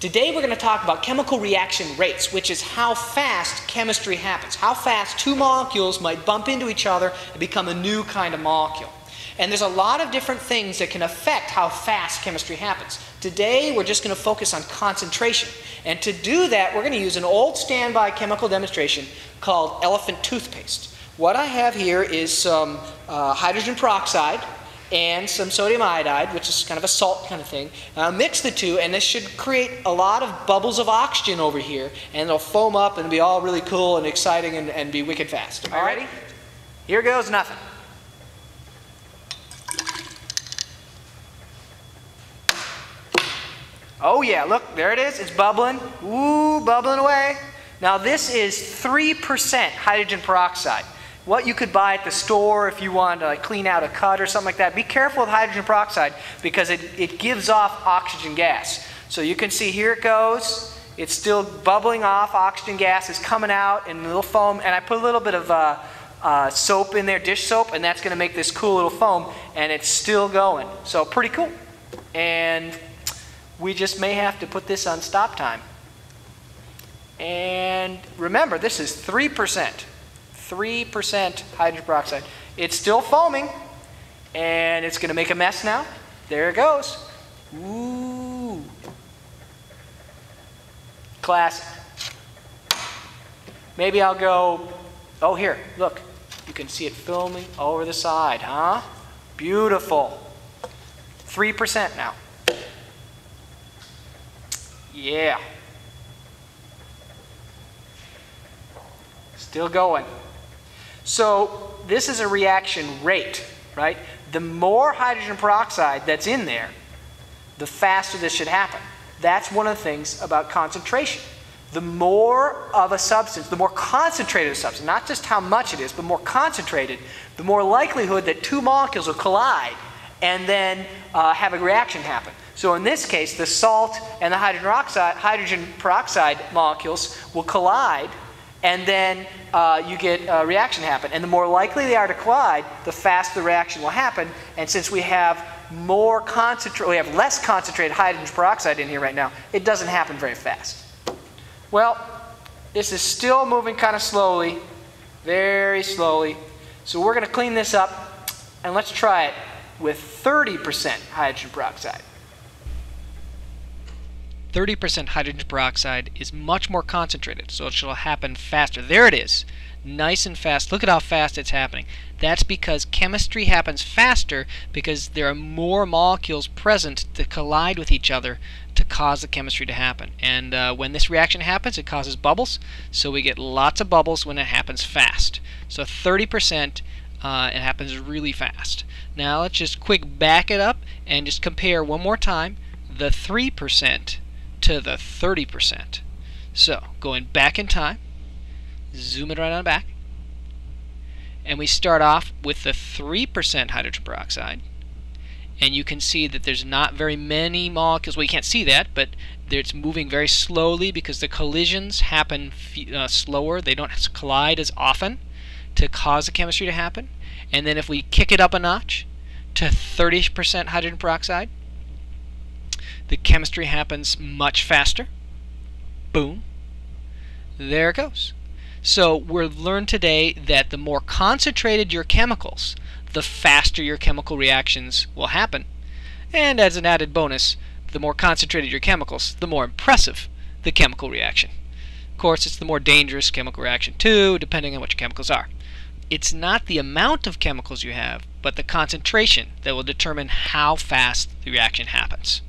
Today we're going to talk about chemical reaction rates, which is how fast chemistry happens, how fast two molecules might bump into each other and become a new kind of molecule. And there's a lot of different things that can affect how fast chemistry happens. Today we're just going to focus on concentration. And to do that, we're going to use an old standby chemical demonstration called elephant toothpaste. What I have here is some uh, hydrogen peroxide and some sodium iodide, which is kind of a salt kind of thing. Uh, mix the two, and this should create a lot of bubbles of oxygen over here, and it'll foam up and be all really cool and exciting and, and be wicked fast. All ready? Here goes nothing. Oh yeah, look, there it is. It's bubbling. Ooh, bubbling away. Now this is 3% hydrogen peroxide. What you could buy at the store if you want to like, clean out a cut or something like that. Be careful with hydrogen peroxide because it, it gives off oxygen gas. So you can see here it goes. It's still bubbling off. Oxygen gas is coming out in a little foam. And I put a little bit of uh, uh, soap in there, dish soap, and that's going to make this cool little foam. And it's still going. So pretty cool. And we just may have to put this on stop time. And remember, this is 3%. 3% hydrogen peroxide. It's still foaming, and it's going to make a mess now. There it goes. Ooh. Classic. Maybe I'll go, oh, here, look. You can see it filming over the side, huh? Beautiful. 3% now. Yeah. Still going. So this is a reaction rate, right? The more hydrogen peroxide that's in there, the faster this should happen. That's one of the things about concentration. The more of a substance, the more concentrated a substance, not just how much it is, but more concentrated, the more likelihood that two molecules will collide and then uh, have a reaction happen. So in this case, the salt and the hydrogen peroxide, hydrogen peroxide molecules will collide, and then uh, you get a reaction happen. And the more likely they are to collide, the faster the reaction will happen. And since we have more concentrate, we have less concentrated hydrogen peroxide in here right now, it doesn't happen very fast. Well, this is still moving kind of slowly, very slowly. So we're going to clean this up, and let's try it with 30% hydrogen peroxide. 30% hydrogen peroxide is much more concentrated, so it shall happen faster. There it is. Nice and fast. Look at how fast it's happening. That's because chemistry happens faster because there are more molecules present to collide with each other to cause the chemistry to happen. And uh, when this reaction happens, it causes bubbles, so we get lots of bubbles when it happens fast. So 30%, uh, it happens really fast. Now let's just quick back it up and just compare one more time the 3% to the 30%. So going back in time, zoom it right on back, and we start off with the 3% hydrogen peroxide. And you can see that there's not very many molecules. Well, you can't see that, but it's moving very slowly because the collisions happen uh, slower. They don't collide as often to cause the chemistry to happen. And then if we kick it up a notch to 30% hydrogen peroxide, the chemistry happens much faster. Boom. There it goes. So we'll learn today that the more concentrated your chemicals, the faster your chemical reactions will happen. And as an added bonus, the more concentrated your chemicals, the more impressive the chemical reaction. Of course, it's the more dangerous chemical reaction too, depending on what your chemicals are. It's not the amount of chemicals you have, but the concentration that will determine how fast the reaction happens.